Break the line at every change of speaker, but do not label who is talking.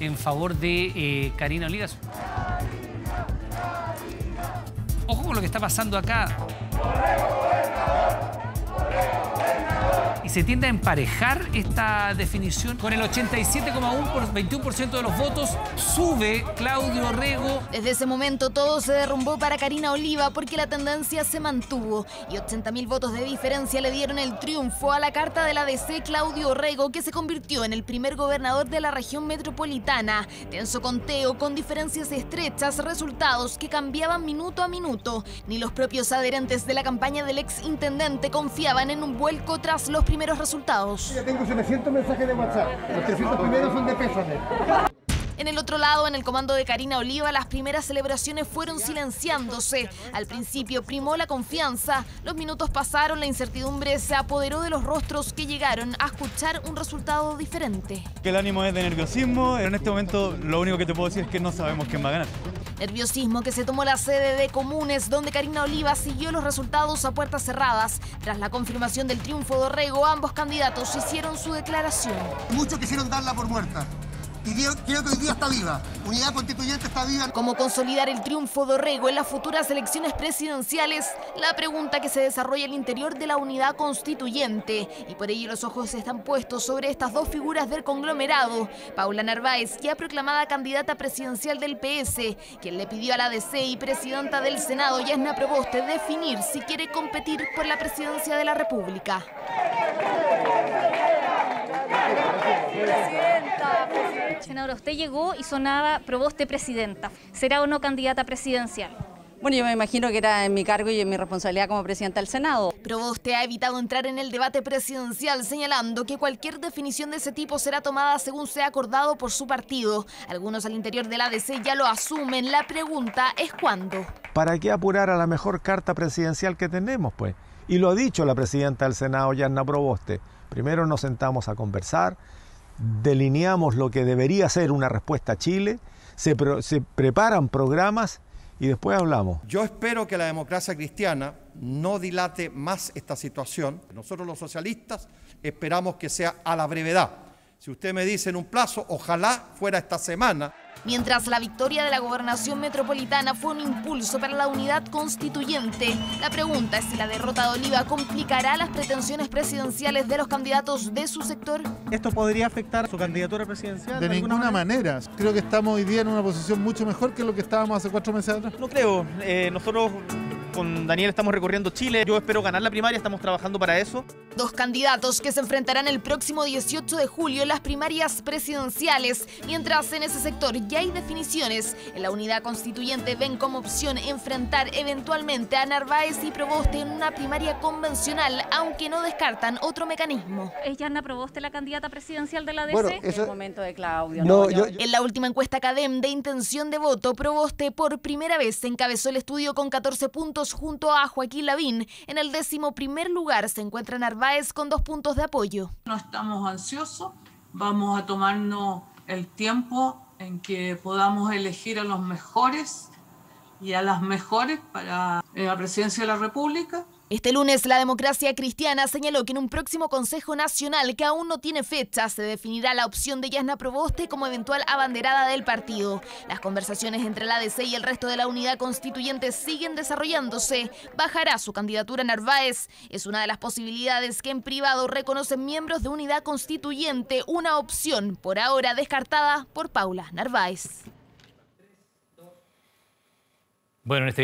en favor de eh, Karina Olivas. Ojo con lo que está pasando acá se tiende a emparejar esta definición. Con el 87,1 por 21% de los votos sube Claudio Rego.
Desde ese momento todo se derrumbó para Karina Oliva porque la tendencia se mantuvo y 80.000 votos de diferencia le dieron el triunfo a la carta de la DC Claudio Rego que se convirtió en el primer gobernador de la región metropolitana. Tenso conteo con diferencias estrechas, resultados que cambiaban minuto a minuto. Ni los propios adherentes de la campaña del ex intendente confiaban en un vuelco tras los primeros resultados.
Ya tengo 700 mensajes de WhatsApp. Los 300 primeros son de pésame.
En el otro lado, en el comando de Karina Oliva, las primeras celebraciones fueron silenciándose. Al principio primó la confianza, los minutos pasaron, la incertidumbre se apoderó de los rostros que llegaron a escuchar un resultado diferente.
Que el ánimo es de nerviosismo, en este momento lo único que te puedo decir es que no sabemos quién va a ganar.
Nerviosismo que se tomó la sede de Comunes, donde Karina Oliva siguió los resultados a puertas cerradas. Tras la confirmación del triunfo de Orrego, ambos candidatos hicieron su declaración.
Muchos quisieron darla por muerta. Y creo que hoy día está viva. Unidad Constituyente está viva.
¿Cómo consolidar el triunfo de Orrego en las futuras elecciones presidenciales? La pregunta que se desarrolla al interior de la unidad constituyente. Y por ello los ojos están puestos sobre estas dos figuras del conglomerado. Paula Narváez, ya proclamada candidata presidencial del PS, quien le pidió a la DC y presidenta del Senado, Yasna Proboste, definir si quiere competir por la presidencia de la República.
Senadora, usted llegó y sonaba proboste presidenta. ¿Será o no candidata presidencial?
Bueno, yo me imagino que era en mi cargo y en mi responsabilidad como presidenta del Senado.
Proboste ha evitado entrar en el debate presidencial, señalando que cualquier definición de ese tipo será tomada según sea acordado por su partido. Algunos al interior del ADC ya lo asumen. La pregunta es cuándo.
¿Para qué apurar a la mejor carta presidencial que tenemos, pues? Y lo ha dicho la presidenta del Senado, Yanna Proboste. Primero nos sentamos a conversar, delineamos lo que debería ser una respuesta a Chile, se, preparan programas y después hablamos.
Yo espero que la democracia cristiana no dilate más esta situación. Nosotros los socialistas esperamos que sea a la brevedad. Si usted me dice en un plazo, ojalá fuera esta semana.
Mientras la victoria de la gobernación metropolitana fue un impulso para la unidad constituyente, la pregunta es si la derrota de Oliva complicará las pretensiones presidenciales de los candidatos de su sector.
¿Esto podría afectar su candidatura presidencial?
De, ninguna manera? Creo que estamos hoy día en una posición mucho mejor que lo que estábamos hace cuatro meses atrás.
No creo. Eh, nosotros con Daniel estamos recorriendo Chile. Yo espero ganar la primaria, estamos trabajando para eso.
Dos candidatos que se enfrentarán el próximo 18 de julio en las primarias presidenciales. Mientras en ese sector ya hay definiciones, en la unidad constituyente ven como opción enfrentar eventualmente a Narváez y Proboste en una primaria convencional, aunque no descartan otro mecanismo.
¿Es Yana Proboste la candidata presidencial de la DC?
Bueno, es el momento de Claudio.
No, yo,
En la última encuesta CADEM de intención de voto, Proboste por primera vez encabezó el estudio con 14 puntos junto a Joaquín Lavín. En el décimo primer lugar se encuentra Narváez con dos puntos de apoyo.
No estamos ansiosos, vamos a tomarnos el tiempo en que podamos elegir a los mejores y a las mejores para la presidencia de la República.
Este lunes la democracia cristiana señaló que en un próximo Consejo Nacional que aún no tiene fecha se definirá la opción de Yasna Proboste como eventual abanderada del partido. Las conversaciones entre la ADC y el resto de la unidad constituyente siguen desarrollándose. Bajará su candidatura Narváez. Es una de las posibilidades que en privado reconocen miembros de unidad constituyente, una opción por ahora descartada por Paula Narváez.
Bueno, en este